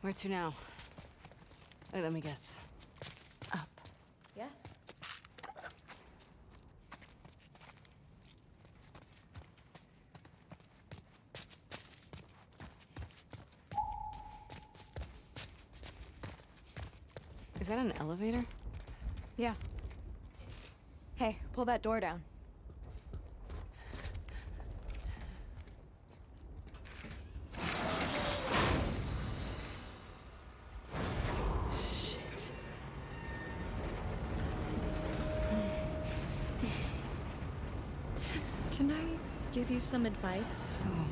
Where to now? Wait, let me guess. Up. Yes. Is that an elevator? Yeah. Hey, pull that door down. Can I give you some advice? Oh.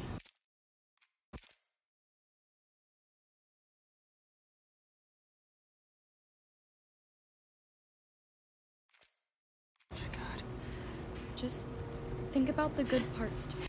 My god. Just think about the good parts too.